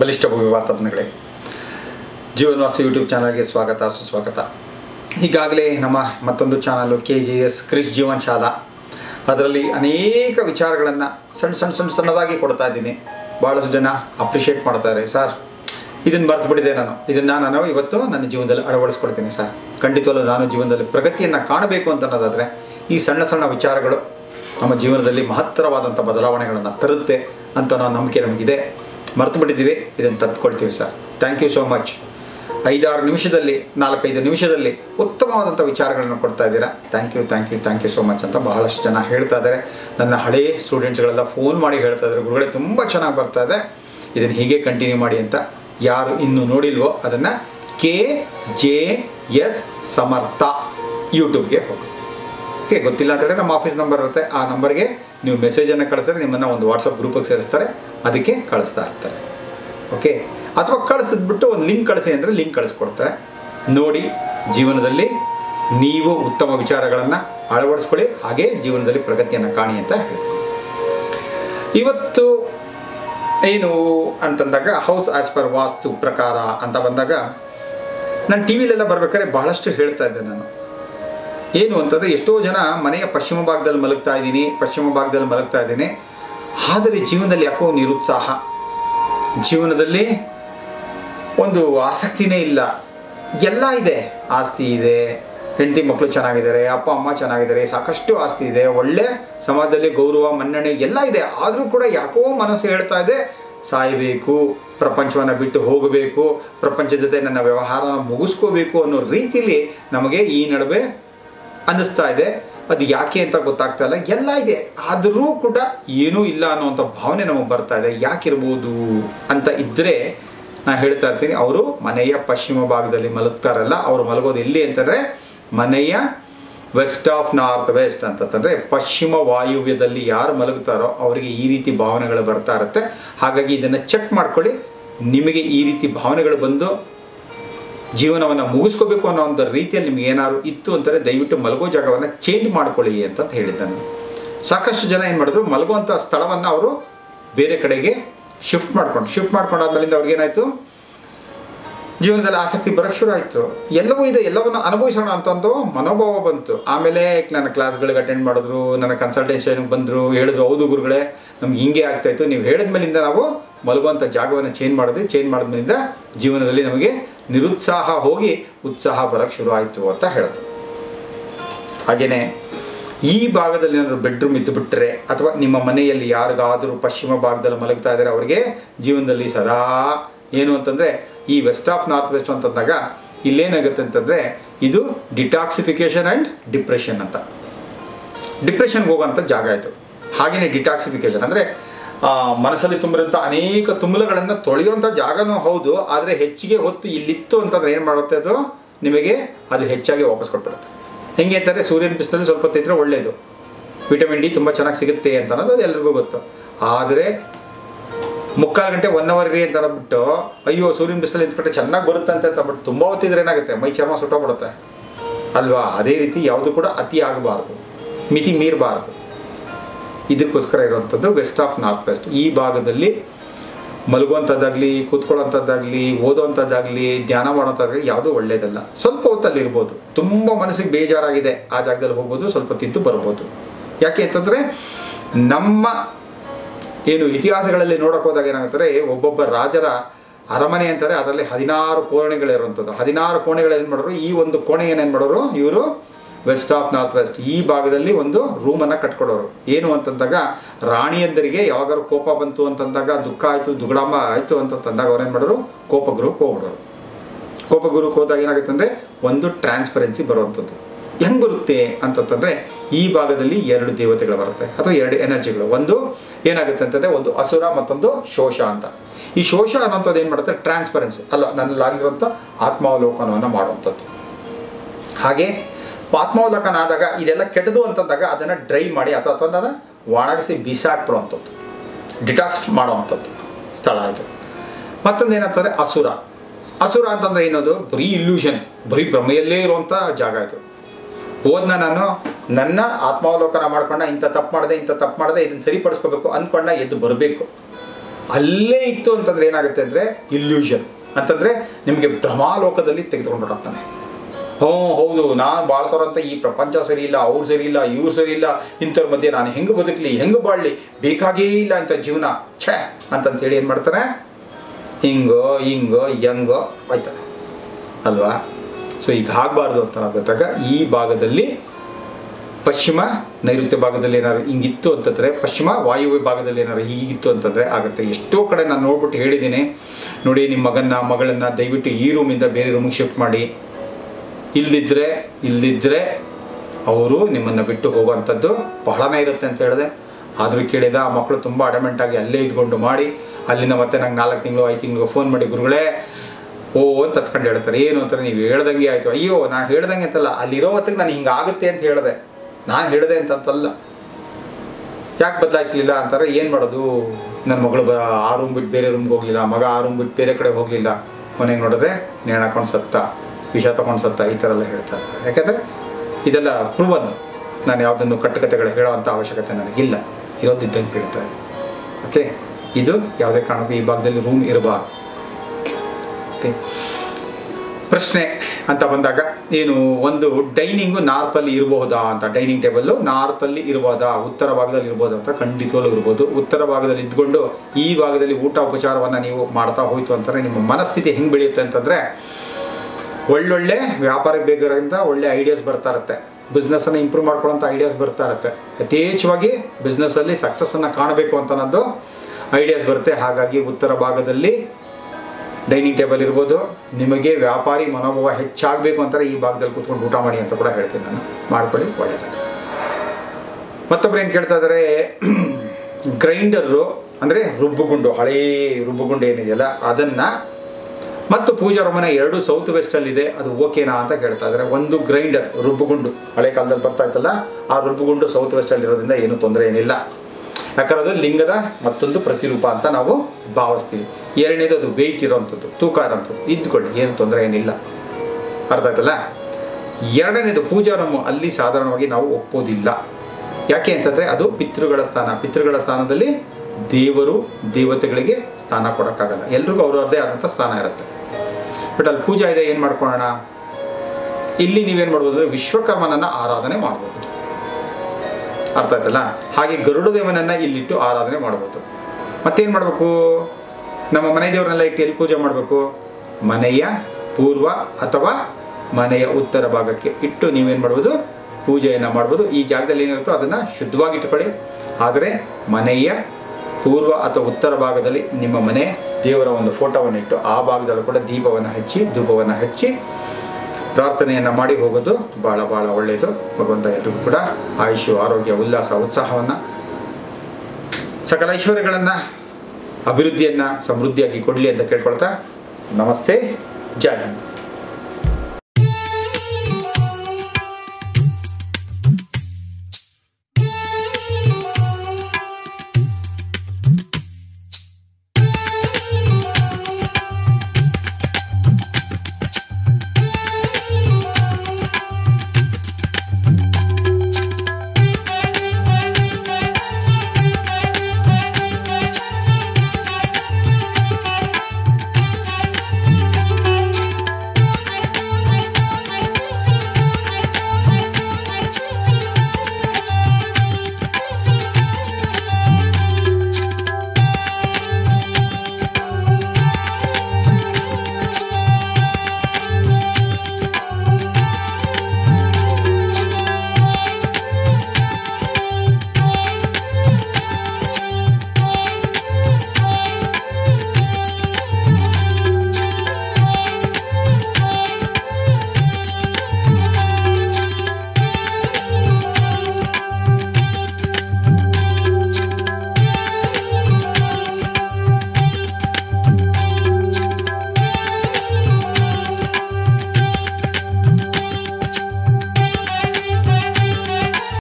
ಬಲಿಷ್ಠ ಭವ್ಯವಾರ್ತಪನೆಗಳೇ ಜೀವನವಾಸಿ ಯೂಟ್ಯೂಬ್ ಚಾನಲ್ಗೆ ಸ್ವಾಗತ, ಸುಸ್ವಾಗತ. ಈಗಾಗಲೇ ನಮ್ಮ ಮತ್ತೊಂದು channel K G S Krish Jeevan Shala. ಅದರಲ್ಲಿ ಅನೇಕ ವಿಚಾರಗಳನ್ನು ಸಣ್ಣ ಸಣ್ಣ ಸಣ್ಣ ಸಣ್ಣದಾಗಿ ಕೊಡ್ತಾ ಇದ್ದೀನಿ. ಭಾಳಷ್ಟು ಜನ ಅಪ್ರಿಷಿಯೇಟ್ ಮಾಡ್ತಾರೆ, ಸರ್ ಇದನ್ನು ಮರ್ತು ಬಿಟ್ಟಿದೆ ನಾನು. ಇದನ್ನು ನಾನು ಇವತ್ತು ನನ್ನ ಜೀವನದಲ್ಲಿ ಅಳವಡಿಸ್ಕೊಡ್ತೀನಿ, ಸರ್. ಖಂಡಿತವಲ್ಲೂ ನಾನು ಜೀವನದಲ್ಲಿ ಪ್ರಗತಿಯನ್ನು ಕಾಣಬೇಕು ಅಂತ ಅನ್ನೋದಾದರೆ ಈ ಸಣ್ಣ ಸಣ್ಣ ವಿಚಾರಗಳು ನಮ್ಮ ಜೀವನದಲ್ಲಿ ಮಹತ್ತರವಾದಂಥ ಬದಲಾವಣೆಗಳನ್ನು ತರುತ್ತೆ ಅಂತ ನಾನು ನಂಬಿಕೆ ನಮಗಿದೆ. ಮರ್ತು ಬಿಟ್ಟಿದ್ದೀವಿ. ಇದನ್ನು ತಂದುಕೊಳ್ತೀವಿ sir. Thank you so much ಐದಾರು ನಿಮಿಷದಲ್ಲಿ, ನಾಲ್ಕೈದು ನಿಮಿಷದಲ್ಲಿ ಉತ್ತಮವಾದಂಥ ವಿಚಾರಗಳನ್ನು ಕೊಡ್ತಾ ಇದ್ದೀರಾ? Thank you thank you thank you so much ಅಂತ ಬಹಳಷ್ಟು ಜನ ಹೇಳ್ತಾ ಇದ್ದಾರೆ. ನನ್ನ ಹಳೆಯ ಸ್ಟೂಡೆಂಟ್ಸ್ಗಳೆಲ್ಲ ಫೋನ್ ಮಾಡಿ ಹೇಳ್ತಾ ಇದ್ದಾರೆ. ಗುರುಗಳೇ, ತುಂಬ ಚೆನ್ನಾಗಿ ಬರ್ತಾ ಇದೆ. ಇದನ್ನು ಹೀಗೆ ಕಂಟಿನ್ಯೂ ಮಾಡಿ ಅಂತ ಯಾರು ಇನ್ನೂ ನೋಡಿಲ್ವೋ ಅದನ್ನು ಕೆ ಜೆ ಎಸ್ ಸಮರ್ಥ ಯೂಟ್ಯೂಬ್ಗೆ ಹೋಗಿ. ಓಕೆ ಗೊತ್ತಿಲ್ಲ ಅಂತ ಹೇಳಿದ್ರೆ ನಮ್ಮ ಆಫೀಸ್ ನಂಬರ್ ಇರುತ್ತೆ. ಆ ನಂಬರ್ಗೆ ನೀವು ಮೆಸೇಜನ್ನು ಕಳಿಸಿದ್ರೆ ನಿಮ್ಮನ್ನು ಒಂದು ವಾಟ್ಸಪ್ ಗ್ರೂಪಿಗೆ ಸೇರಿಸ್ತಾರೆ, ಅದಕ್ಕೆ ಕಳಿಸ್ತಾ ಇರ್ತಾರೆ. ಓಕೆ ಅಥವಾ ಕಳಿಸಿದ್ಬಿಟ್ಟು ಒಂದು ಲಿಂಕ್ ಕಳಿಸಿ ಅಂದರೆ ಲಿಂಕ್ ಕಳಿಸ್ಕೊಡ್ತಾರೆ. ನೋಡಿ, ಜೀವನದಲ್ಲಿ ನೀವು ಉತ್ತಮ ವಿಚಾರಗಳನ್ನು ಅಳವಡಿಸ್ಕೊಳ್ಳಿ, ಹಾಗೆ ಜೀವನದಲ್ಲಿ ಪ್ರಗತಿಯನ್ನು ಕಾಣಿ ಅಂತ ಹೇಳ್ತೀನಿ. ಇವತ್ತು ಏನು ಅಂತಂದಾಗ ಹೌಸ್ ಆಸ್ ಪರ್ ವಾಸ್ತು ಪ್ರಕಾರ ಅಂತ ಬಂದಾಗ, ನಾನು ಟಿ ವಿಲೆಲ್ಲ ಬರ್ಬೇಕಾದ್ರೆ ಬಹಳಷ್ಟು ಹೇಳ್ತಾ ಇದ್ದೆ ನಾನು. ಏನು ಅಂತಂದರೆ ಎಷ್ಟೋ ಜನ ಮನೆಯ ಪಶ್ಚಿಮ ಭಾಗದಲ್ಲಿ ಮಲಗ್ತಾ ಇದ್ದೀನಿ, ಪಶ್ಚಿಮ ಭಾಗದಲ್ಲಿ ಮಲಗ್ತಾ ಇದ್ದೀನಿ. ಆದರೆ ಜೀವನದಲ್ಲಿ ಯಾಕೋ ನಿರುತ್ಸಾಹ. ಜೀವನದಲ್ಲಿ ಒಂದು ಆಸಕ್ತಿನೇ ಇಲ್ಲ. ಎಲ್ಲ ಇದೆ. ಆಸ್ತಿ ಇದೆ. ಹೆಂಡತಿ ಮಕ್ಕಳು ಚೆನ್ನಾಗಿದ್ದಾರೆ, ಅಪ್ಪ, ಅಮ್ಮ ಚೆನ್ನಾಗಿದ್ದಾರೆ, ಸಾಕಷ್ಟು ಆಸ್ತಿ ಇದೆ. ಒಳ್ಳೆ ಸಮಾಜದಲ್ಲಿ ಗೌರವ, ಮನ್ನಣೆ ಎಲ್ಲ ಇದೆ. ಆದರೂ ಕೂಡ ಯಾಕೋ ಮನಸ್ಸು ಹೇಳ್ತಾ ಇದೆ, ಸಾಯಬೇಕು, ಪ್ರಪಂಚವನ್ನು ಬಿಟ್ಟು ಹೋಗಬೇಕು, ಪ್ರಪಂಚದ ಜೊತೆ ನನ್ನ ವ್ಯವಹಾರನ ಮುಗಿಸ್ಕೋಬೇಕು ಅನ್ನೋ ರೀತಿಯಲ್ಲಿ ನಮಗೆ ಈ ನಡುವೆ ಅನ್ನಿಸ್ತಾ ಇದೆ. ಅದು ಯಾಕೆ ಅಂತ ಗೊತ್ತಾಗ್ತಾ ಇಲ್ಲ. ಎಲ್ಲ ಇದೆ. ಆದರೂ ಕೂಡ ಏನೂ ಇಲ್ಲ ಅನ್ನೋವಂಥ ಭಾವನೆ ನಮಗೆ ಬರ್ತಾ ಇದೆ. ಯಾಕಿರ್ಬೋದು ಅಂತ ಇದ್ದರೆ ನಾನು ಹೇಳ್ತಾ ಇರ್ತೀನಿ. ಅವರು ಮನೆಯ ಪಶ್ಚಿಮ ಭಾಗದಲ್ಲಿ ಮಲಗ್ತಾರಲ್ಲ, ಅವರು ಮಲಗೋದು ಎಲ್ಲಿ ಅಂತಂದರೆ ಮನೆಯ ವೆಸ್ಟ್ ಆಫ್ ನಾರ್ತ್ ವೆಸ್ಟ್ ಅಂತಂದರೆ ಪಶ್ಚಿಮ ವಾಯುವ್ಯದಲ್ಲಿ ಯಾರು ಮಲಗುತ್ತಾರೋ ಅವರಿಗೆ ಈ ರೀತಿ ಭಾವನೆಗಳು ಬರ್ತಾ ಇರುತ್ತೆ. ಹಾಗಾಗಿ ಇದನ್ನು ಚೆಕ್ ಮಾಡ್ಕೊಳ್ಳಿ. ನಿಮಗೆ ಈ ರೀತಿ ಭಾವನೆಗಳು ಬಂದು ಜೀವನವನ್ನು ಮುಗಿಸ್ಕೋಬೇಕು ಅನ್ನೋ ಒಂದು ರೀತಿಯಲ್ಲಿ ನಿಮ್ಗೆ ಏನಾದ್ರು ಇತ್ತು ಅಂತಾರೆ, ದಯವಿಟ್ಟು ಮಲಗೋ ಜಾಗವನ್ನು ಚೇಂಜ್ ಮಾಡ್ಕೊಳ್ಳಿ ಅಂತ ಹೇಳಿದ್ದಾನೆ. ಸಾಕಷ್ಟು ಜನ ಏನು ಮಾಡಿದ್ರು ಮಲಗುವಂಥ ಸ್ಥಳವನ್ನು ಅವರು ಬೇರೆ ಕಡೆಗೆ ಶಿಫ್ಟ್ ಮಾಡ್ಕೊಂಡು ಶಿಫ್ಟ್ ಮಾಡ್ಕೊಂಡಾದ್ಮೇಲಿಂದ ಏನಾಯ್ತು? ಜೀವನದಲ್ಲಿ ಆಸಕ್ತಿ ಬರೋಕ್ಕೆ ಶುರು ಆಯಿತು. ಎಲ್ಲವೂ ಇದೆ, ಎಲ್ಲವನ್ನು ಅನುಭವಿಸೋಣ ಅಂತ ಒಂದು ಮನೋಭಾವ ಬಂತು. ಆಮೇಲೆ ನನ್ನ ಕ್ಲಾಸ್ಗಳಿಗೆ ಅಟೆಂಡ್ ಮಾಡಿದ್ರು, ನನ್ನ ಕನ್ಸಲ್ಟೇಷನ್ಗೆ ಬಂದರು, ಹೇಳಿದ್ರು, ಹೌದು ಗುರುಗಳೇ, ನಮ್ಗೆ ಹಿಂಗೆ ಆಗ್ತಾಯಿತ್ತು ನೀವು ಹೇಳಿದ್ಮೇಲಿಂದ ನಾವು ಮಲಗುವಂಥ ಜಾಗವನ್ನು ಚೇಂಜ್ ಮಾಡಿದ್ವಿ. ಚೇಂಜ್ ಮಾಡಿದ್ಮೇಲಿಂದ ಜೀವನದಲ್ಲಿ ನಮಗೆ ನಿರುತ್ಸಾಹ ಹೋಗಿ ಉತ್ಸಾಹ ಬರೋಕ್ಕೆ ಶುರು ಆಯಿತು ಅಂತ ಹೇಳಿದ್ರು ಹಾಗೆಯೇ ಈ ಭಾಗದಲ್ಲಿ ಏನಾದರೂ ಬೆಡ್ರೂಮ್ ಇದ್ದು ಬಿಟ್ಟರೆ ಅಥವಾ ನಿಮ್ಮ ಮನೆಯಲ್ಲಿ ಯಾರಿಗಾದರೂ ಪಶ್ಚಿಮ ಭಾಗದಲ್ಲಿ ಮಲಗ್ತಾ ಇದ್ದಾರೆ ಅವರಿಗೆ ಜೀವನದಲ್ಲಿ ಸದಾ ಏನು ಅಂತಂದರೆ ಈ ವೆಸ್ಟ್ ಆಫ್ ನಾರ್ತ್ ವೆಸ್ಟ್ ಅಂತಂದಾಗ ಇಲ್ಲೇನಾಗುತ್ತೆ ಅಂತಂದರೆ ಇದು ಡಿಟಾಕ್ಸಿಫಿಕೇಶನ್ ಆ್ಯಂಡ್ ಡಿಪ್ರೆಷನ್ ಅಂತ. ಡಿಪ್ರೆಷನ್ಗೆ ಹೋಗೋಂಥ ಜಾಗ ಇದು ಹಾಗೆಯೇ ಡಿಟಾಕ್ಸಿಫಿಕೇಶನ್ ಅಂದರೆ ಮನಸ್ಸಲ್ಲಿ ತುಂಬಿರುವಂಥ ಅನೇಕ ತುಂಬಲುಗಳನ್ನು ತೊಳೆಯುವಂಥ ಜಾಗನೂ ಹೌದು, ಆದರೆ ಹೆಚ್ಚಿಗೆ ಹೊತ್ತು ಇಲ್ಲಿತ್ತು ಅಂತಂದ್ರೆ ಏನು ಮಾಡುತ್ತೆ ಅದು? ನಿಮಗೆ ಅದು ಹೆಚ್ಚಾಗಿ ವಾಪಸ್ ಕೊಟ್ಬಿಡುತ್ತೆ. ಹೆಂಗೆ ಅಂತಂದರೆ ಸೂರ್ಯನ ಬಿಸಿಲಲ್ಲಿ ಸ್ವಲ್ಪ ತಿಂದರೆ ಒಳ್ಳೆಯದು ವಿಟಮಿನ್ ಡಿ ತುಂಬ ಚೆನ್ನಾಗಿ ಸಿಗುತ್ತೆ ಅಂತ ಅನ್ನೋದು ಎಲ್ರಿಗೂ ಗೊತ್ತು. ಆದರೆ ಮುಕ್ಕಾಲು ಗಂಟೆ ಒನ್ ಅವರ್ ರೀ ಅಂತ ಅಂದ್ಬಿಟ್ಟು ಅಯ್ಯೋ, ಸೂರ್ಯನ ಬಿಸಿಲಲ್ಲಿ ಇದ್ಬಿಟ್ಟು ಚೆನ್ನಾಗಿ ಬರುತ್ತೆ ಅಂತ ಅಂದ್ಬಿಟ್ಟು ತುಂಬ ಹೊತ್ತಿದ್ರೆ ಏನಾಗುತ್ತೆ? ಮೈ ಚರ್ಮ ಸುಟ್ಟೋಗ್ಬಿಡುತ್ತೆ. ಅಲ್ವಾ? ಅದೇ ರೀತಿ ಯಾವುದು ಕೂಡ ಅತಿ ಆಗಬಾರ್ದು. ಮಿತಿ ಮೀರಬಾರ್ದು. ಇದಕ್ಕೋಸ್ಕರ ಇರುವಂಥದ್ದು ವೆಸ್ಟ್ ಆಫ್ ನಾರ್ತ್ ವೆಸ್ಟ್ ಈ ಭಾಗದಲ್ಲಿ ಮಲಗುವಂಥದ್ದಾಗಲಿ ಕೂತ್ಕೊಳ್ಳೋಂಥದ್ದಾಗಲಿ ಓದೋವಂಥದ್ದಾಗಲಿ, ಧ್ಯಾನ ಮಾಡೋಂಥದ್ದಾಗಲಿ ಯಾವುದೂ ಒಳ್ಳೆಯದಲ್ಲ. ಸ್ವಲ್ಪ ಹೊತ್ತಲ್ಲಿ ಇರ್ಬೋದು. ತುಂಬ ಮನಸ್ಸಿಗೆ ಬೇಜಾರಾಗಿದೆ. ಆ ಜಾಗದಲ್ಲಿ ಹೋಗ್ಬೋದು, ಸ್ವಲ್ಪ ತಿಂತು ಬರ್ಬೋದು. ಯಾಕೆ ಅಂತಂದರೆ ನಮ್ಮ ಏನು ಇತಿಹಾಸಗಳಲ್ಲಿ ನೋಡೋಕೆ ಹೋದಾಗ ಒಬ್ಬೊಬ್ಬ ರಾಜರ ಅರಮನೆ ಅಂತಾರೆ, ಅದರಲ್ಲಿ ಹದಿನಾರು ಕೋಣೆಗಳಿರುವಂಥದ್ದು. ಹದಿನಾರು ಕೋಣೆಗಳು ಏನು ಮಾಡೋರು ಈ ಒಂದು ಕೋಣೆ ಏನೇನು ಮಾಡೋರು ಇವರು ವೆಸ್ಟ್ ಆಫ್ ನಾರ್ತ್ ವೆಸ್ಟ್, ಈ ಭಾಗದಲ್ಲಿ ಒಂದು ರೂಮನ್ನು ಕಟ್ಕೊಡೋರು. ಏನು ಅಂತಂದಾಗ, ರಾಣಿಯಂದರಿಗೆ ಯಾವಾಗಾರು ಕೋಪ ಬಂತು ಅಂತಂದಾಗ, ದುಃಖ ಆಯಿತು ದುಗಡಾಂಬ ಆಯಿತು ಅಂತಂದಾಗ ಅವ್ರೇನು ಮಾಡೋರು? ಕೋಪಗುರುಕ್ಕೆ ಹೋಗ್ಬಿಡೋರು. ಕೋಪಗುರುಕ್ಕೆ ಹೋದಾಗ ಏನಾಗುತ್ತೆ ಅಂದರೆ, ಒಂದು ಟ್ರಾನ್ಸ್ಪರೆನ್ಸಿ ಬರುವಂಥದ್ದು. ಹೆಂಗೆ ಬರುತ್ತೆ ಅಂತಂತಂದರೆ ಈ ಭಾಗದಲ್ಲಿ ಎರಡು ದೇವತೆಗಳು ಬರುತ್ತೆ, ಅಥವಾ ಎರಡು ಎನರ್ಜಿಗಳು. ಒಂದು ಏನಾಗುತ್ತೆ ಅಂತಂದರೆ, ಒಂದು ಅಸುರ ಮತ್ತೊಂದು ಶೋಷ ಅಂತ. ಈ ಶೋಷ ಅನ್ನೋಂಥದ್ದು ಏನು ಮಾಡುತ್ತೆ? ಟ್ರಾನ್ಸ್ಪರೆನ್ಸಿ ಅಲ್ಲ, ನನ್ನಲ್ಲಾಗಿರುವಂಥ ಆತ್ಮಾವಲೋಕನವನ್ನು ಮಾಡುವಂಥದ್ದು. ಹಾಗೆ ಆತ್ಮಾವಲೋಕನ ಆದಾಗ ಇದೆಲ್ಲ ಕೆಟ್ಟದು ಅಂತಂದಾಗ ಅದನ್ನು ಡ್ರೈ ಮಾಡಿ ಅಥವಾ ಒಣಗಿಸಿ ಬಿಸಾಕ್ಬಿಡುವಂಥದ್ದು. ಡಿಟಾಕ್ಸ್ ಮಾಡುವಂಥದ್ದು ಸ್ಥಳ ಇದು. ಮತ್ತೊಂದು ಏನಂತಂದರೆ ಅಸುರ. ಅಸುರ ಅಂತಂದರೆ ಏನದು? ಬರೀ ಇಲ್ಯೂಷನ್ ಬರೀ ಭ್ರಮೆಯಲ್ಲೇ ಇರುವಂಥ ಜಾಗ ಇದು. ಹೋದ್ನ ನಾನು ನನ್ನ ಆತ್ಮಾವಲೋಕನ ಮಾಡ್ಕೊಂಡ ಇಂಥ ತಪ್ಪು ಮಾಡಿದೆ, ಇಂಥ ತಪ್ಪು ಮಾಡಿದೆ, ಇದನ್ನು ಸರಿಪಡಿಸ್ಕೋಬೇಕು ಅಂದ್ಕೊಂಡ ಎದ್ದು ಬರಬೇಕು. ಅಲ್ಲೇ ಇತ್ತು ಅಂತಂದ್ರೆ ಏನಾಗುತ್ತೆ ಅಂದರೆ ಇಲ್ಯೂಷನ್ ಅಂತಂದರೆ ನಿಮಗೆ ಭ್ರಮಾಲೋಕದಲ್ಲಿ ತೆಗೆದುಕೊಂಡು ಹೋಗ್ತಾನೆ ಹ್ಞೂ, ಹೌದು. ನಾನು ಬಾಳ್ತಾರಂತ ಈ ಪ್ರಪಂಚ ಸರಿ ಇಲ್ಲ ಅವ್ರು ಸರಿ ಇಲ್ಲ ಇವ್ರು ಸರಿ ಇಲ್ಲ ಇಂಥವ್ರ ಮಧ್ಯೆ ನಾನು ಹೆಂಗೆ ಬದುಕಲಿ, ಹೆಂಗೆ ಬಾಳಲಿ? ಬೇಕಾಗೇ ಇಲ್ಲ ಅಂತ ಜೀವನ. ಛೇ, ಅಂತಂತೇಳಿ ಏನು ಮಾಡ್ತಾರೆ ಹಿಂಗೋ ಹಿಂಗೋ, ಹೆಂಗೋ ಆಯ್ತಾರೆ ಅಲ್ವಾ? ಸೊ ಈಗ ಆಗಬಾರ್ದು ಅಂತ ಗೊತ್ತಾಗ ಈ ಭಾಗದಲ್ಲಿ ಪಶ್ಚಿಮ ನೈಋತ್ಯ ಭಾಗದಲ್ಲಿ ಏನಾದ್ರು ಹಿಂಗಿತ್ತು ಅಂತಂದರೆ, ಪಶ್ಚಿಮ ವಾಯುವ್ಯ ಭಾಗದಲ್ಲಿ ಏನಾದ್ರು ಹೀಗಿತ್ತು ಅಂತಂದರೆ ಆಗುತ್ತೆ. ಎಷ್ಟೋ ಕಡೆ ನಾನು ನೋಡ್ಬಿಟ್ಟು ಹೇಳಿದ್ದೀನಿ. ನೋಡಿ ನಿಮ್ಮ ಮಗನ್ನ, ಮಗಳನ್ನು ದಯವಿಟ್ಟು ಈ ರೂಮಿಂದ ಬೇರೆ ರೂಮಿಗೆ ಶಿಫ್ಟ್ ಮಾಡಿ. ಇಲ್ದಿದ್ರೆ ಇಲ್ದಿದ್ರೆ ಅವರು ನಿಮ್ಮನ್ನು ಬಿಟ್ಟು ಹೋಗುವಂಥದ್ದು ಬಹಳನೇ ಇರುತ್ತೆ ಅಂತ ಹೇಳಿದೆ. ಆದರೂ ಕೇಳಿದ, ಆ ಮಕ್ಕಳು ತುಂಬ ಅಡಮೆಂಟ್ ಆಗಿ ಅಲ್ಲೇ ಇದ್ಕೊಂಡು ಮಾಡಿ, ಅಲ್ಲಿಂದ ಮತ್ತೆ ನಂಗೆ ನಾಲ್ಕು ತಿಂಗಳು, ಐದು ತಿಂಗಳು ಫೋನ್ ಮಾಡಿ, ಗುರುಗಳೇ, ಓ ಅಂತ ತತ್ಕೊಂಡು ಹೇಳ್ತಾರೆ. ಏನು? ಅಂತಾರೆ ನೀವು ಹೇಳ್ದಂಗೆ ಆಯಿತು. ಅಯ್ಯೋ, ನಾನು ಹೇಳ್ದಂಗೆ ಅಂತಲ್ಲ, ಅಲ್ಲಿರೋ ಹೊತ್ತಿಗೆ ನಾನು ಹಿಂಗಾಗುತ್ತೆ ಅಂತ ಹೇಳಿದೆ. ನಾನು ಹೇಳಿದೆ ಅಂತಂತಲ್ಲ. ಯಾಕೆ ಬದಲಾಯಿಸಲಿಲ್ಲ? ಅಂತಾರೆ. ಏನು ಮಾಡೋದು? ನನ್ನ ಮಗಳು ಬ, ಆ ರೂಮ್ ಬಿಟ್ಟು ಬೇರೆ ರೂಮ್ಗೆ ಹೋಗಲಿಲ್ಲ, ಮಗ ಆ ರೂಮ್ ಬಿಟ್ಟು ಬೇರೆ ಕಡೆ ಹೋಗಲಿಲ್ಲ. ಕೊನೆಗೆ ನೋಡಿದ್ರೆ ನೇಣಾಕೊಂಡು ಸತ್ತ. ವಿಷ ತಗೊಂಡು ಸತ್ತ ಈ ಥರ ಎಲ್ಲ ಹೇಳ್ತಾ ಇರ್ತಾರೆ ಯಾಕೆಂದರೆ ಇದೆಲ್ಲ ಪ್ರೂವನ್ ನಾನು ಯಾವುದನ್ನು ಕಟ್ಟುಕತೆಗಳು ಹೇಳೋವಂಥ ಅವಶ್ಯಕತೆ ನನಗಿಲ್ಲ. ಇರೋದಿದ್ದಂಗೆ ಹೇಳ್ತಾರೆ. ಓಕೆ ಇದು ಯಾವುದೇ ಕಾರಣಕ್ಕೂ ಈ ಭಾಗದಲ್ಲಿ ರೂಮ್ ಇರಬಾರ್ದು. ಓಕೆ ಪ್ರಶ್ನೆ ಅಂತ ಬಂದಾಗ, ಏನು ಒಂದು ಡೈನಿಂಗು ನಾರ್ತಲ್ಲಿ ಇರಬಹುದಾ ಅಂತ? ಡೈನಿಂಗ್ ಟೇಬಲ್ಲು ನಾರ್ತಲ್ಲಿ ಇರ್ಬೋದಾ ಉತ್ತರ ಭಾಗದಲ್ಲಿ ಇರ್ಬೋದು ಅಂತ ಖಂಡಿತವಾಗ್ಲೂ ಇರ್ಬೋದು ಉತ್ತರ ಭಾಗದಲ್ಲಿ ಇದ್ಕೊಂಡು ಈ ಭಾಗದಲ್ಲಿ ಊಟ ಉಪಚಾರವನ್ನು ನೀವು ಮಾಡ್ತಾ ಹೋಯಿತು ಅಂತಾರೆ. ನಿಮ್ಮ ಮನಸ್ಥಿತಿ ಹೆಂಗೆ ಬೆಳೆಯುತ್ತೆ ಅಂತಂದರೆ ಒಳ್ಳೊಳ್ಳೆ ವ್ಯಾಪಾರ ಬೇಗರಿಂದ ಒಳ್ಳೆ ಐಡಿಯಾಸ್ ಬರ್ತಾ ಇರುತ್ತೆ. ಬಿಸ್ನೆಸ್ಸನ್ನು ಇಂಪ್ರೂವ್ ಮಾಡ್ಕೊಳ್ಳೋಂಥ ಐಡಿಯಾಸ್ ಬರ್ತಾ ಇರುತ್ತೆ. ಯಥೇಚ್ಛವಾಗಿ ಬಿಸ್ನೆಸ್ಸಲ್ಲಿ ಸಕ್ಸಸ್ಸನ್ನು ಕಾಣಬೇಕು ಅಂತ ಅನ್ನೋದು ಐಡಿಯಾಸ್ ಬರುತ್ತೆ. ಹಾಗಾಗಿ ಉತ್ತರ ಭಾಗದಲ್ಲಿ ಡೈನಿಂಗ್ ಟೇಬಲ್ ಇರ್ಬೋದು. ನಿಮಗೆ ವ್ಯಾಪಾರಿ ಮನೋಭಾವ ಹೆಚ್ಚಾಗಬೇಕು ಅಂತಾರೆ ಈ ಭಾಗದಲ್ಲಿ ಕೂತ್ಕೊಂಡು ಊಟ ಮಾಡಿ ಅಂತ ಕೂಡ ಹೇಳ್ತೀನಿ ನಾನು. ಮಾಡ್ಕೊಳ್ಳಿ ಒಳ್ಳೆಯದು ಮತ್ತೊಬ್ರು ಏನು ಕೇಳ್ತಾ ಇದ್ದಾರೆ ಗ್ರೈಂಡರು ಅಂದರೆ ರುಬ್ಬುಗುಂಡು, ಹಳೇ ರುಬ್ಬುಗುಂಡು ಏನಿದೆಯಲ್ಲ, ಅದನ್ನು ಮತ್ತು ಪೂಜಾ ಮನೆ ಎರಡು ಸೌತ್ ವೆಸ್ಟಲ್ಲಿದೆ ಅದು ಓಕೆನಾ ಅಂತ ಕೇಳ್ತಾ ಇದ್ದಾರೆ. ಒಂದು ಗ್ರೈಂಡರ್ ರುಬ್ಬುಗುಂಡು. ಹಳೆ ಕಾಲದಲ್ಲಿ ಬರ್ತಾ ಇತ್ತಲ್ಲ, ಆ ರುಬ್ಬುಗುಂಡು ಸೌತ್ ವೆಸ್ಟಲ್ಲಿ ಇರೋದ್ರಿಂದ ಏನು ತೊಂದರೆ ಏನಿಲ್ಲ. ಯಾಕಂದ್ರೆ ಅದು ಲಿಂಗದ ಮತ್ತೊಂದು ಪ್ರತಿರೂಪ ಅಂತ ನಾವು ಭಾವಿಸ್ತೀವಿ. ಎರಡನೇದು ಅದು ವೆಯ್ಟ್ ಇರೋವಂಥದ್ದು ತೂಕ ಇರೋಂಥದ್ದು. ಇದ್ಕೊಳ್ಳಿ, ಏನು ತೊಂದರೆ ಏನಿಲ್ಲ. ಅರ್ಥ ಆಯ್ತಲ್ಲ? ಎರಡನೇದು ಪೂಜಾರಮ್ಮ ರೂಮು ಅಲ್ಲಿ ಸಾಧಾರಣವಾಗಿ ನಾವು ಒಪ್ಪೋದಿಲ್ಲ. ಯಾಕೆ ಅಂತಂದರೆ ಅದು ಪಿತೃಗಳ ಸ್ಥಾನ. ಪಿತೃಗಳ ಸ್ಥಾನದಲ್ಲಿ ದೇವರು ದೇವತೆಗಳಿಗೆ ಸ್ಥಾನ ಕೊಡೋಕ್ಕಾಗಲ್ಲ. ಎಲ್ರಿಗೂ ಅವ್ರವ್ರದ್ದೇ ಆದಂಥ ಸ್ಥಾನ ಇರುತ್ತೆ. ಬಟ್ ಅಲ್ಲಿ ಪೂಜಾ ಇದೆ, ಏನು ಮಾಡ್ಕೊಳ್ಳೋಣ ಇಲ್ಲಿ ನೀವೇನು ಮಾಡ್ಬೋದು ವಿಶ್ವಕರ್ಮನನ್ನು ಆರಾಧನೆ ಮಾಡ್ಬೋದು. ಅರ್ಥ ಆಯ್ತಲ್ಲ? ಹಾಗೆ ಗರುಡ ದೇವನನ್ನು ಇಲ್ಲಿಟ್ಟು ಆರಾಧನೆ ಮಾಡ್ಬೋದು. ಮತ್ತೇನು ಮಾಡಬೇಕು? ನಮ್ಮ ಮನೆ ದೇವರನ್ನೆಲ್ಲ ಇಟ್ಟು ಎಲ್ಲಿ ಪೂಜೆ ಮಾಡಬೇಕು? ಮನೆಯ ಪೂರ್ವ ಅಥವಾ ಮನೆಯ ಉತ್ತರ ಭಾಗಕ್ಕೆ ಇಟ್ಟು ನೀವೇನು ಮಾಡ್ಬೋದು? ಪೂಜೆಯನ್ನು ಮಾಡ್ಬೋದು. ಈ ಜಾಗದಲ್ಲಿ ಏನಿರುತ್ತೋ ಅದನ್ನು ಶುದ್ಧವಾಗಿ ಇಟ್ಕೊಳ್ಳಿ. ಆದರೆ ಮನೆಯ ಪೂರ್ವ ಅಥವಾ ಉತ್ತರ ಭಾಗದಲ್ಲಿ ನಿಮ್ಮ ಮನೆ ದೇವರ ಒಂದು ಫೋಟೋವನ್ನು ಇಟ್ಟು ಆ ಭಾಗದಲ್ಲೂ ಕೂಡ ದೀಪವನ್ನು ಹಚ್ಚಿ, ಧೂಪವನ್ನು ಹಚ್ಚಿ ಪ್ರಾರ್ಥನೆಯನ್ನು ಮಾಡಿ ಹೋಗೋದು ಭಾಳ ಭಾಳ ಒಳ್ಳೆಯದು ಭಗವಂತ ಎಲ್ರಿಗೂ ಕೂಡ ಆಯುಷು, ಆರೋಗ್ಯ, ಉಲ್ಲಾಸ, ಉತ್ಸಾಹವನ್ನು ಸಕಲ ಐಶ್ವರ್ಯಗಳನ್ನು, ಅಭಿವೃದ್ಧಿಯನ್ನು ಸಮೃದ್ಧಿಯಾಗಿ ಕೊಡಲಿ ಅಂತ ಕೇಳ್ಕೊಳ್ತಾ ನಮಸ್ತೆ. ಜೈ